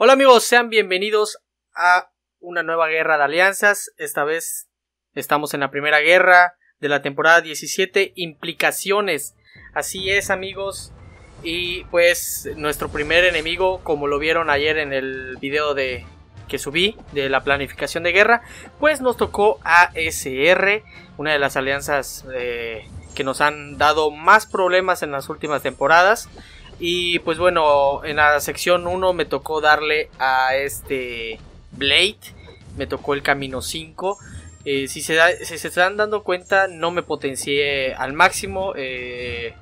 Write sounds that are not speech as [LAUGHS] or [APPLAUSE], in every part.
Hola amigos, sean bienvenidos a una nueva guerra de alianzas. Esta vez estamos en la primera guerra de la temporada 17, implicaciones. Así es amigos. Y pues nuestro primer enemigo, como lo vieron ayer en el video de que subí de la planificación de guerra, pues nos tocó ASR, una de las alianzas eh, que nos han dado más problemas en las últimas temporadas. Y pues bueno, en la sección 1 me tocó darle a este Blade. Me tocó el camino 5. Eh, si, se si, se están dando cuenta, no me potencié al máximo. Eh,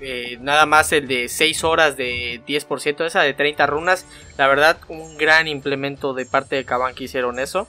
eh, nada más el de 6 horas de 10%, esa de 30 runas. La verdad, un gran implemento de parte de Kaban que hicieron eso.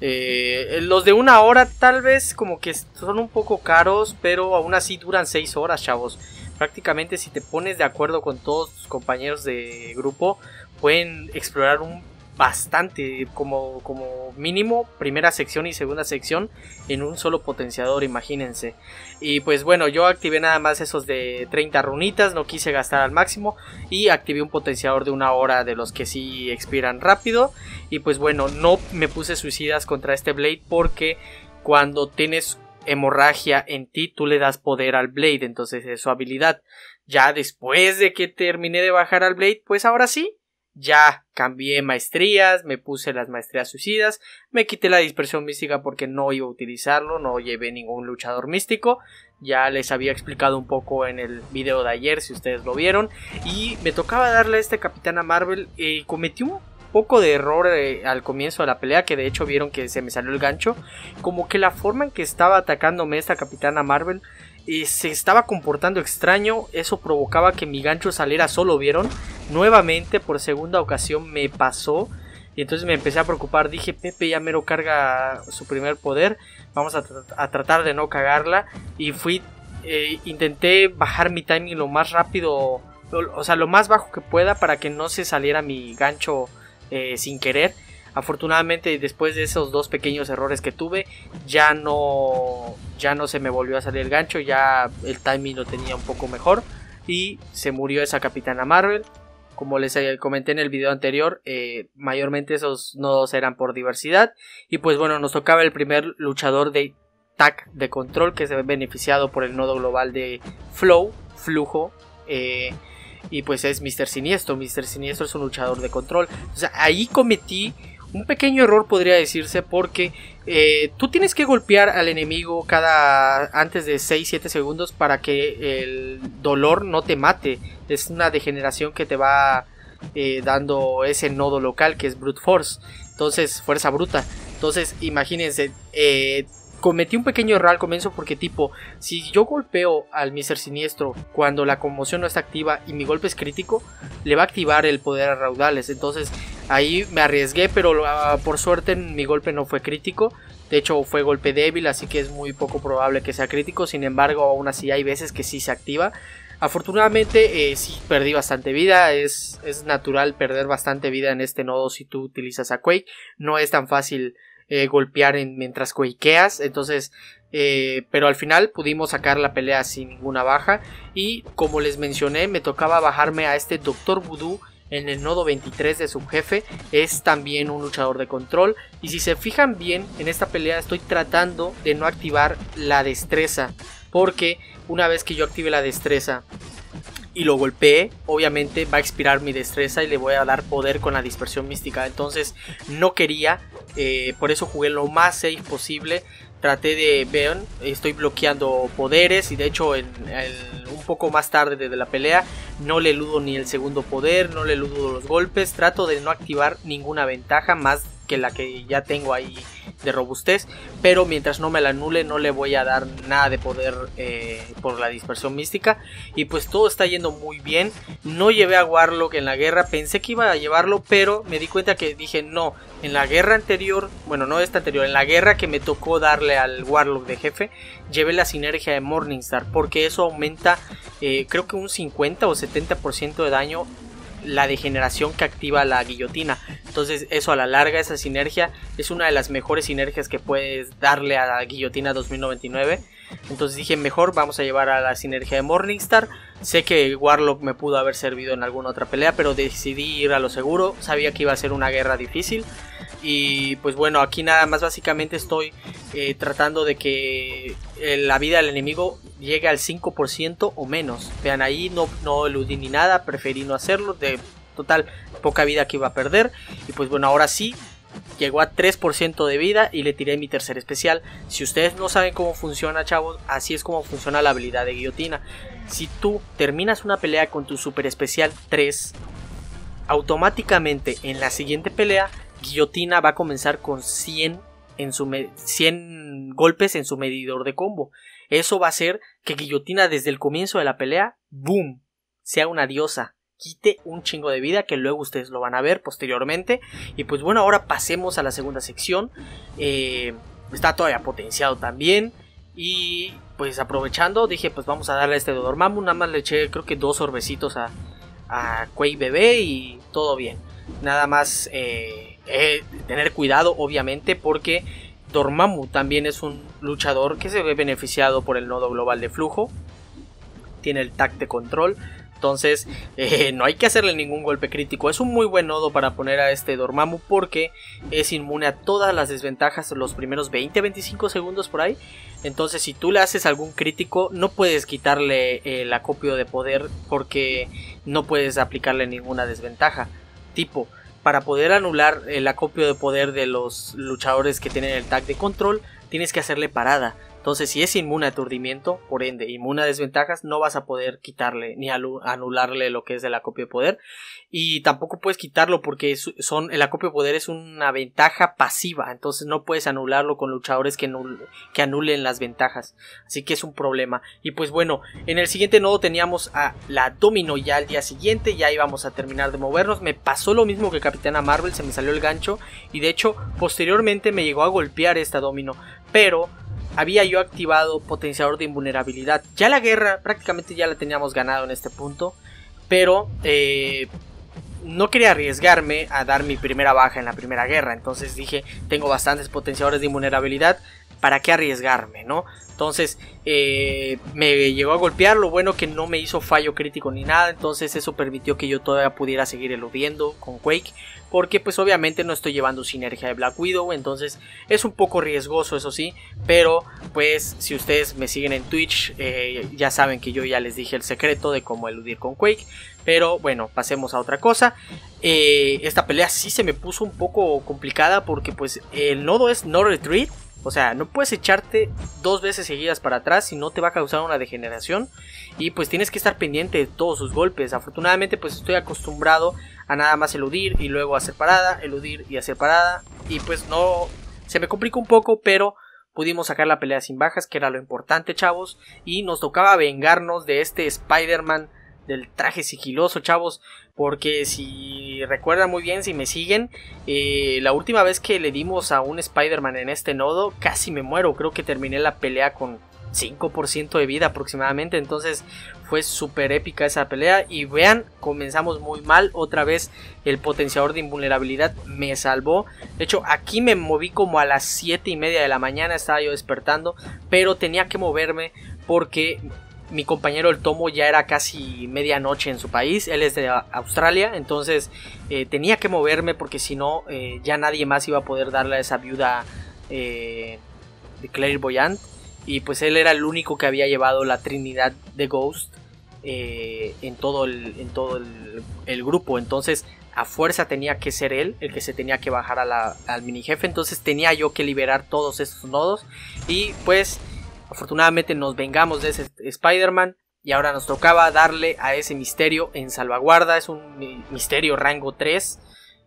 los de una hora tal vez como que son un poco caros, pero aún así duran 6 horas, chavos prácticamente si te pones de acuerdo con todos tus compañeros de grupo, pueden explorar un bastante, como, como mínimo, primera sección y segunda sección en un solo potenciador, imagínense. Y pues bueno, yo activé nada más esos de 30 runitas, no quise gastar al máximo y activé un potenciador de una hora de los que sí expiran rápido. Y pues bueno, no me puse suicidas contra este Blade porque cuando tienes hemorragia en ti, tú le das poder al Blade, entonces es su habilidad. Ya después de que terminé de bajar al Blade, pues ahora sí, ya cambié maestrías, me puse las maestrías suicidas, me quité la dispersión mística porque no iba a utilizarlo, no llevé ningún luchador místico, ya les había explicado un poco en el video de ayer si ustedes lo vieron, y me tocaba darle a este Capitana Marvel, y cometí un poco de error eh, al comienzo de la pelea, que de hecho vieron que se me salió el gancho, como que la forma en que estaba atacándome esta capitana Marvel eh, se estaba comportando extraño, eso provocaba que mi gancho saliera solo, vieron, nuevamente por segunda ocasión me pasó. Y entonces me empecé a preocupar, dije, Pepe ya mero carga su primer poder, vamos a, tratar de no cagarla. Y fui, eh, intenté bajar mi timing lo más rápido, o sea, lo más bajo que pueda para que no se saliera mi gancho eh, sin querer. Afortunadamente después de esos dos pequeños errores que tuve ya no ya no se me volvió a salir el gancho, ya el timing lo tenía un poco mejor y se murió esa capitana Marvel. Como les comenté en el video anterior, eh, mayormente esos nodos eran por diversidad. Y pues bueno, nos tocaba el primer luchador de TAC de control que se ve beneficiado por el nodo global de Flow, flujo. Eh, y pues es Mr. Siniestro. Mr. Siniestro es un luchador de control. O sea, ahí cometí un pequeño error, podría decirse, porque eh, tú tienes que golpear al enemigo cada antes de 6-7 segundos para que el dolor no te mate. Es una degeneración que te va eh, dando ese nodo local que es Brute Force. Entonces, fuerza bruta. Entonces, imagínense, eh, cometí un pequeño error al comienzo porque tipo, si yo golpeo al Mr. Siniestro cuando la conmoción no está activa y mi golpe es crítico, le va a activar el poder a raudales. Entonces ahí me arriesgué, pero ah, por suerte mi golpe no fue crítico. De hecho fue golpe débil, así que es muy poco probable que sea crítico. Sin embargo, aún así hay veces que sí se activa. Afortunadamente eh, sí perdí bastante vida, es, es natural perder bastante vida en este nodo si tú utilizas a Quake. No es tan fácil eh, golpear en, mientras coiqueas. Entonces, eh, pero al final pudimos sacar la pelea sin ninguna baja. Y como les mencioné, me tocaba bajarme a este Doctor Voodoo en el nodo 23 de subjefe. Es también un luchador de control. Y si se fijan bien, en esta pelea estoy tratando de no activar la destreza. Porque una vez que yo active la destreza y lo golpee, obviamente va a expirar mi destreza y le voy a dar poder con la dispersión mística. Entonces no quería, eh, por eso jugué lo más safe posible. Traté de, vean, estoy bloqueando poderes y de hecho en, un poco más tarde de la pelea no le eludo ni el segundo poder, no le eludo los golpes. Trato de no activar ninguna ventaja más que la que ya tengo ahí de robustez, pero mientras no me la anule no le voy a dar nada de poder eh, por la dispersión mística y pues todo está yendo muy bien. No llevé a Warlock en la guerra, pensé que iba a llevarlo, pero me di cuenta que dije no, en la guerra anterior, bueno no esta anterior, en la guerra que me tocó darle al Warlock de jefe, llevé la sinergia de Morningstar porque eso aumenta eh, creo que un 50 o 70% de daño la degeneración que activa la guillotina. Entonces eso a la larga, esa sinergia es una de las mejores sinergias que puedes darle a la guillotina 2099. Entonces dije, mejor vamos a llevar a la sinergia de Morningstar. Sé que Warlock me pudo haber servido en alguna otra pelea, pero decidí ir a lo seguro. Sabía que iba a ser una guerra difícil. Y pues bueno, aquí nada más básicamente estoy eh, tratando de que eh, la vida del enemigo llegue al 5% o menos. Vean ahí, no, no eludí ni nada, preferí no hacerlo. De total, poca vida que iba a perder. Y pues bueno, ahora sí, llegó a 3% de vida y le tiré mi tercer especial. Si ustedes no saben cómo funciona, chavos, así es como funciona la habilidad de guillotina. Si tú terminas una pelea con tu super especial 3, automáticamente en la siguiente pelea, guillotina va a comenzar con 100, en su 100 golpes en su medidor de combo. Eso va a hacer que guillotina desde el comienzo de la pelea, boom, sea una diosa quite un chingo de vida que luego ustedes lo van a ver posteriormente. Y pues bueno ahora pasemos a la segunda sección. Eh, está todavía potenciado también. Y pues aprovechando dije pues vamos a darle a este Dormammu nada más le eché creo que dos sorbecitos a, a Quake bebé y todo bien. Nada más eh, eh, tener cuidado obviamente porque Dormammu también es un luchador que se ve beneficiado por el nodo global de flujo tiene el tag de control entonces, [LAUGHS] eh, no hay que hacerle ningún golpe crítico. Es un muy buen nodo para poner a este Dormammu porque es inmune a todas las desventajas los primeros 20-25 segundos por ahí. Entonces, si tú le haces algún crítico, no puedes quitarle el acopio de poder porque no puedes aplicarle ninguna desventaja. Tipo, para poder anular el acopio de poder de los luchadores que tienen el tag de control, tienes que hacerle parada. Entonces, si es inmune a aturdimiento, por ende, inmune a desventajas, no vas a poder quitarle ni anularle lo que es el acopio de poder. Y tampoco puedes quitarlo porque son, el acopio de poder es una ventaja pasiva. Entonces, no puedes anularlo con luchadores que, que anulen las ventajas. Así que es un problema. Y pues bueno, en el siguiente nodo teníamos a la Domino ya al día siguiente. Ya íbamos a terminar de movernos. Me pasó lo mismo que Capitana Marvel, se me salió el gancho. Y de hecho, posteriormente me llegó a golpear esta Domino. Pero había yo activado potenciador de invulnerabilidad. Ya la guerra prácticamente ya la teníamos ganado en este punto, pero eh, no quería arriesgarme a dar mi primera baja en la primera guerra. Entonces dije, tengo bastantes potenciadores de invulnerabilidad, ¿para qué arriesgarme, no? Entonces eh, me llegó a golpear, lo bueno que no me hizo fallo crítico ni nada, entonces eso permitió que yo todavía pudiera seguir eludiendo con Quake, porque pues obviamente no estoy llevando sinergia de Black Widow, entonces es un poco riesgoso eso sí, pero pues si ustedes me siguen en Twitch eh, ya saben que yo ya les dije el secreto de cómo eludir con Quake, pero bueno, pasemos a otra cosa. Eh, esta pelea sí se me puso un poco complicada porque pues el nodo es no retreat o sea, no puedes echarte dos veces seguidas para atrás si no te va a causar una degeneración. Y pues tienes que estar pendiente de todos sus golpes. Afortunadamente pues estoy acostumbrado a nada más eludir y luego hacer parada, eludir y hacer parada. Y pues no... Se me complica un poco, pero pudimos sacar la pelea sin bajas, que era lo importante, chavos. Y nos tocaba vengarnos de este Spider-Man del traje sigiloso, chavos. Porque si recuerdan muy bien, si me siguen, eh, la última vez que le dimos a un Spider-Man en este nodo, casi me muero. Creo que terminé la pelea con 5% de vida aproximadamente. Entonces fue súper épica esa pelea. Y vean, comenzamos muy mal. Otra vez el potenciador de invulnerabilidad me salvó. De hecho, aquí me moví como a las 7 y media de la mañana. Estaba yo despertando. Pero tenía que moverme porque mi compañero el Tomo ya era casi medianoche en su país, él es de Australia, entonces eh, tenía que moverme porque si no eh, ya nadie más iba a poder darle a esa viuda eh, de Clairvoyant y pues él era el único que había llevado la Trinidad de Ghost en todo, el, en todo el, grupo, entonces a fuerza tenía que ser él el que se tenía que bajar al mini jefe, entonces tenía yo que liberar todos estos nodos. Y pues Afortunadamente nos vengamos de ese Spider-Man y ahora nos tocaba darle a ese misterio en salvaguarda. Es un misterio rango 3.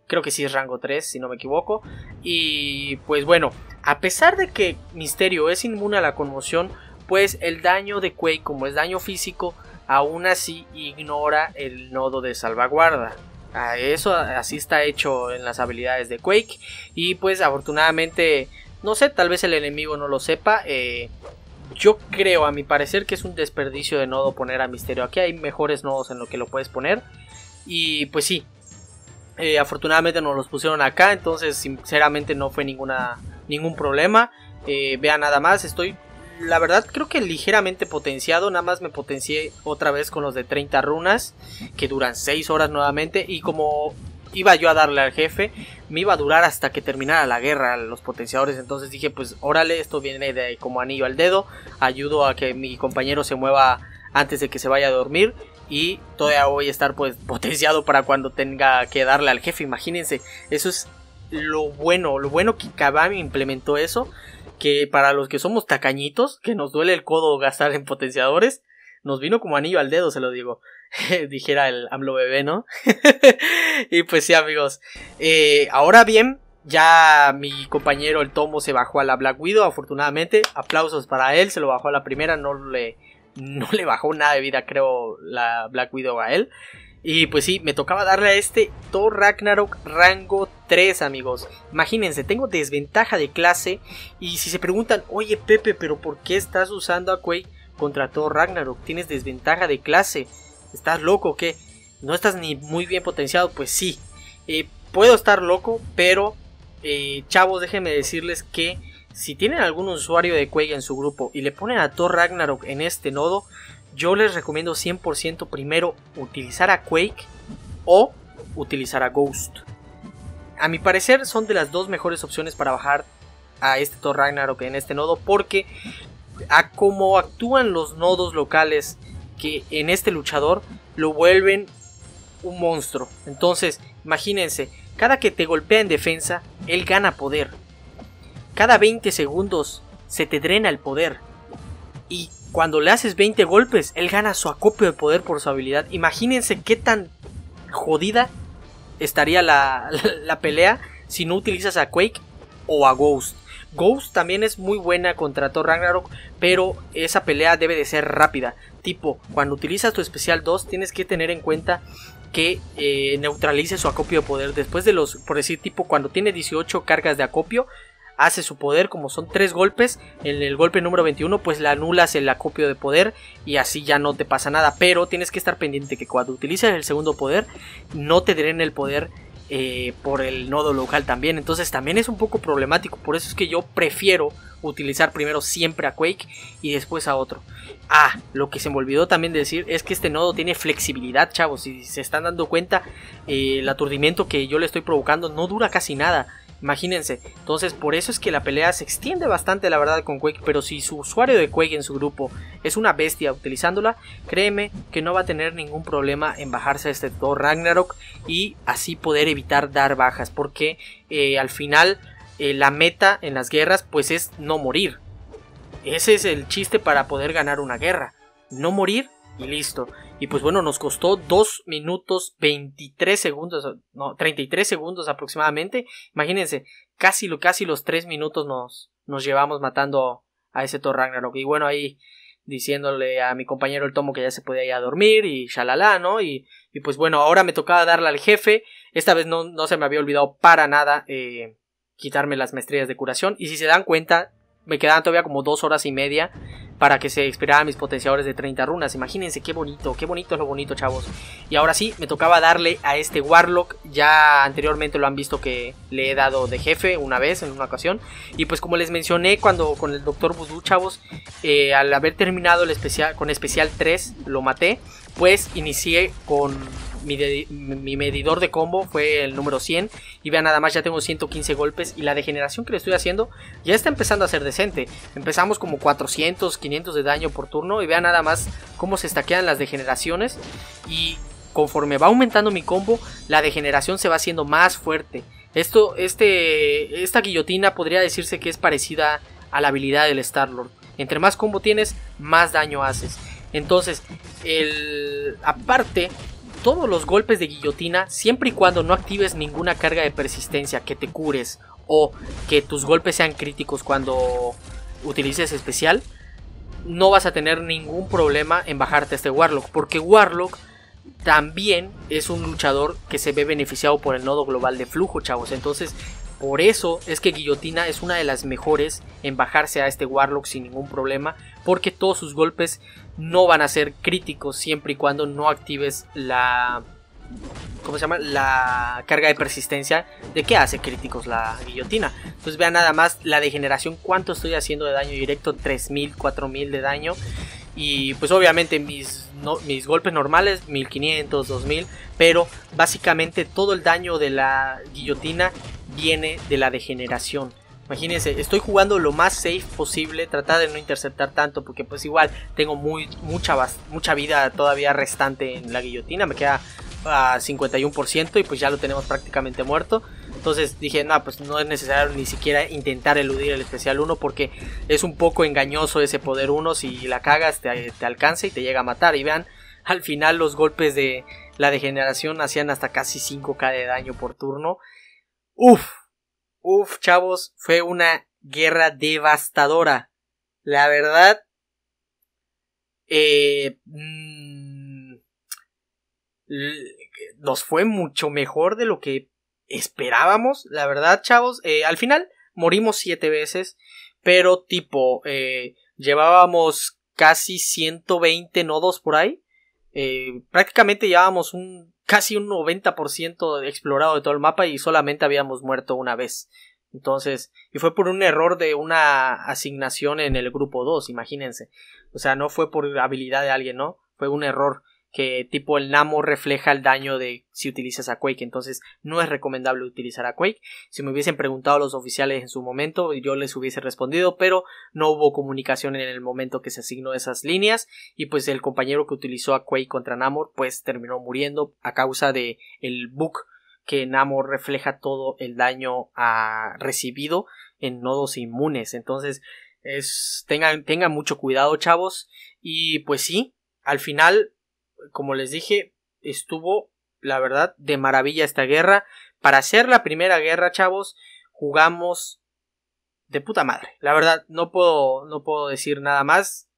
Creo que sí es rango 3, si no me equivoco. Y pues bueno, a pesar de que Misterio es inmune a la conmoción, pues el daño de Quake, como es daño físico, aún así ignora el nodo de salvaguarda. Eso así está hecho en las habilidades de Quake. Y pues afortunadamente, no sé, tal vez el enemigo no lo sepa. Eh, yo creo, a mi parecer, que es un desperdicio de nodo poner a Misterio. Aquí hay mejores nodos en lo que lo puedes poner. Y pues sí, eh, afortunadamente nos los pusieron acá, entonces sinceramente no fue ninguna, ningún problema. Eh, vean nada más, estoy la verdad creo que ligeramente potenciado, nada más me potencié otra vez con los de 30 runas, que duran 6 horas nuevamente, y como iba yo a darle al jefe, me iba a durar hasta que terminara la guerra los potenciadores, entonces dije pues órale, esto viene de como anillo al dedo, ayudo a que mi compañero se mueva antes de que se vaya a dormir y todavía voy a estar pues potenciado para cuando tenga que darle al jefe, imagínense, eso es lo bueno, lo bueno que Kabami implementó eso, que para los que somos tacañitos, que nos duele el codo gastar en potenciadores, nos vino como anillo al dedo, se lo digo. [LAUGHS] dijera el AMLO bebé, ¿no? [LAUGHS] y pues sí, amigos. Eh, ahora bien, ya mi compañero el Tomo se bajó a la Black Widow, afortunadamente. Aplausos para él, se lo bajó a la primera, no le, no le bajó nada de vida, creo, la Black Widow a él. Y pues sí, me tocaba darle a este Thor Ragnarok rango 3, amigos. Imagínense, tengo desventaja de clase. Y si se preguntan, oye Pepe, pero ¿por qué estás usando a Quake contra Thor Ragnarok? Tienes desventaja de clase. ¿Estás loco o qué? ¿No estás ni muy bien potenciado? Pues sí. Eh, puedo estar loco, pero eh, chavos, déjenme decirles que si tienen algún usuario de Quake en su grupo y le ponen a Thor Ragnarok en este nodo, yo les recomiendo 100% primero utilizar a Quake o utilizar a Ghost. A mi parecer son de las dos mejores opciones para bajar a este Thor Ragnarok en este nodo porque a cómo actúan los nodos locales que en este luchador lo vuelven un monstruo. Entonces, imagínense, cada que te golpea en defensa, él gana poder. Cada 20 segundos se te drena el poder. Y cuando le haces 20 golpes, él gana su acopio de poder por su habilidad. Imagínense qué tan jodida estaría la, [LAUGHS] la, pelea si no utilizas a Quake o a Ghost. Ghost también es muy buena contra Thor Ragnarok, pero esa pelea debe de ser rápida. Tipo, cuando utilizas tu especial 2 tienes que tener en cuenta que eh, neutralice su acopio de poder. Después de los, por decir, tipo, cuando tiene 18 cargas de acopio, hace su poder, como son tres golpes, en el golpe número 21 pues le anulas el acopio de poder y así ya no te pasa nada, pero tienes que estar pendiente que cuando utilices el segundo poder no te den el poder eh, por el nodo local también. Entonces también es un poco problemático. Por eso es que yo prefiero utilizar primero siempre a Quake y después a otro. Ah, lo que se me olvidó también decir es que este nodo tiene flexibilidad, chavos. Si se están dando cuenta, eh, el aturdimiento que yo le estoy provocando no dura casi nada. Imagínense, entonces por eso es que la pelea se extiende bastante la verdad con Quake, pero si su usuario de Quake en su grupo es una bestia utilizándola, créeme que no va a tener ningún problema en bajarse a este Thor Ragnarok y así poder evitar dar bajas, porque eh, al final eh, la meta en las guerras pues es no morir. Ese es el chiste para poder ganar una guerra, no morir y listo. Y pues bueno, nos costó 2 minutos 23 segundos, no, 33 segundos aproximadamente. Imagínense, casi, casi los 3 minutos nos, nos llevamos matando a ese Thor Ragnarok. Y bueno, ahí diciéndole a mi compañero el tomo que ya se podía ir a dormir y shalala, ¿no? Y, y pues bueno, ahora me tocaba darle al jefe. Esta vez no, no se me había olvidado para nada eh, quitarme las maestrías de curación. Y si se dan cuenta, me quedaban todavía como dos horas y media para que se expiraran mis potenciadores de 30 runas. Imagínense qué bonito, qué bonito es lo bonito, chavos. Y ahora sí, me tocaba darle a este Warlock. Ya anteriormente lo han visto que le he dado de jefe una vez, en una ocasión. Y pues como les mencioné cuando con el Doctor Voodoo, chavos, eh, al haber terminado el especial, con especial 3, lo maté. Pues inicié con mi, medidor de combo fue el número 100 y vean nada más ya tengo 115 golpes y la degeneración que le estoy haciendo ya está empezando a ser decente. Empezamos como 400, 500 de daño por turno y vean nada más cómo se estaquean las degeneraciones y conforme va aumentando mi combo la degeneración se va haciendo más fuerte. Esto, este, esta guillotina podría decirse que es parecida a la habilidad del Star-Lord. Entre más combo tienes, más daño haces. Entonces, el, aparte, todos los golpes de guillotina siempre y cuando no actives ninguna carga de persistencia, que te cures o que tus golpes sean críticos cuando utilices especial, no vas a tener ningún problema en bajarte este Warlock, porque Warlock también es un luchador que se ve beneficiado por el nodo global de flujo, chavos. Entonces, por eso es que Guillotina es una de las mejores en bajarse a este Warlock sin ningún problema, porque todos sus golpes no van a ser críticos siempre y cuando no actives la ¿cómo se llama? La carga de persistencia de qué hace críticos la guillotina. Entonces vean nada más la degeneración, cuánto estoy haciendo de daño directo, 3000, 4000 de daño. Y pues obviamente mis, mis golpes normales, 1500, 2000. Pero básicamente todo el daño de la guillotina viene de la degeneración. Imagínense, estoy jugando lo más safe posible, tratar de no interceptar tanto, porque pues igual tengo muy, mucha, mucha vida todavía restante en la guillotina, me queda a 51% y pues ya lo tenemos prácticamente muerto. Entonces dije, no, pues no es necesario ni siquiera intentar eludir el especial 1 porque es un poco engañoso ese poder 1, si la cagas te, te alcanza y te llega a matar. Y vean, al final los golpes de la degeneración hacían hasta casi 5k de daño por turno. Uf, Uf, chavos, fue una guerra devastadora. La verdad, eh, mm, nos fue mucho mejor de lo que esperábamos. La verdad, chavos, eh, al final morimos siete veces, pero tipo, eh, llevábamos casi 120 nodos por ahí. prácticamente llevábamos un casi un 90% explorado de todo el mapa y solamente habíamos muerto una vez. Entonces, y fue por un error de una asignación en el grupo 2, imagínense. O sea, no fue por habilidad de alguien, ¿no? Fue un error que tipo el Namo refleja el daño de si utilizas a Quake, entonces no es recomendable utilizar a Quake. Si me hubiesen preguntado los oficiales en su momento, yo les hubiese respondido, pero no hubo comunicación en el momento que se asignó esas líneas y pues el compañero que utilizó a Quake contra Namor pues terminó muriendo a causa de el bug que Namor refleja todo el daño a recibido en nodos inmunes. Entonces, es tengan, tengan mucho cuidado, chavos. Y pues sí, al final como les dije, estuvo, la verdad, de maravilla esta guerra. Para hacer la primera guerra, chavos, jugamos de puta madre. La verdad, no puedo, no puedo decir nada más.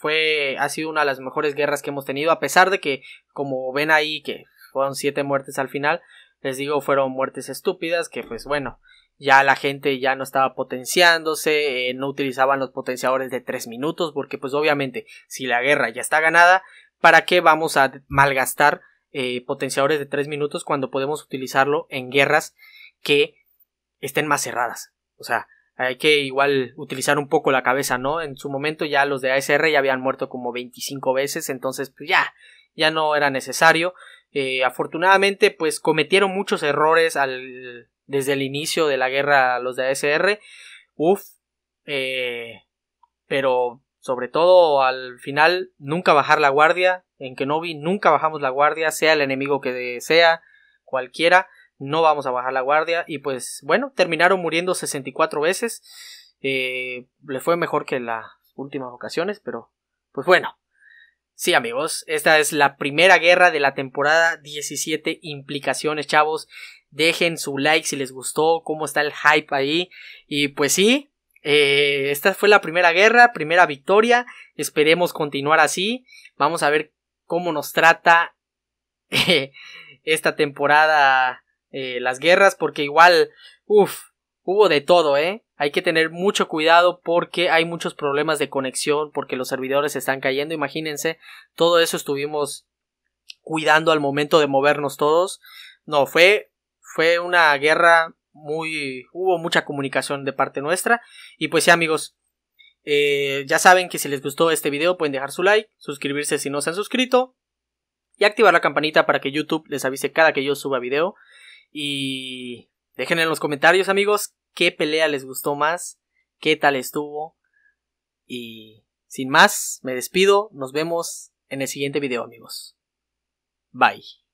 Fue, ha sido una de las mejores guerras que hemos tenido, a pesar de que, como ven ahí, que fueron siete muertes al final, les digo, fueron muertes estúpidas, que pues bueno, ya la gente ya no estaba potenciándose, eh, no utilizaban los potenciadores de tres minutos, porque pues obviamente, si la guerra ya está ganada, ¿Para qué vamos a malgastar eh, potenciadores de 3 minutos cuando podemos utilizarlo en guerras que estén más cerradas? O sea, hay que igual utilizar un poco la cabeza, ¿no? En su momento ya los de ASR ya habían muerto como 25 veces, entonces pues ya, ya no era necesario. Eh, afortunadamente, pues cometieron muchos errores desde el inicio de la guerra los de ASR. Uf, eh, pero sobre todo al final nunca bajar la guardia, en Kenobi nunca bajamos la guardia, sea el enemigo que sea, cualquiera, no vamos a bajar la guardia. Y pues bueno, terminaron muriendo 64 veces, eh, le fue mejor que las últimas ocasiones, pero pues bueno. Sí amigos, esta es la primera guerra de la temporada. 17 implicaciones chavos, dejen su like si les gustó, cómo está el hype ahí. Y pues sí, eh, esta fue la primera guerra, primera victoria. Esperemos continuar así. Vamos a ver cómo nos trata eh, esta temporada eh, las guerras, porque igual, uff, hubo de todo, ¿eh? Hay que tener mucho cuidado porque hay muchos problemas de conexión, porque los servidores están cayendo. Imagínense, todo eso estuvimos cuidando al momento de movernos todos. No, fue, fue una guerra hubo mucha comunicación de parte nuestra. Y pues sí amigos eh, ya saben que si les gustó este video pueden dejar su like suscribirse si no se han suscrito y activar la campanita para que YouTube les avise cada que yo suba video. Y dejen en los comentarios amigos qué pelea les gustó más qué tal estuvo. Y sin más me despido. Nos vemos en el siguiente video amigos. Bye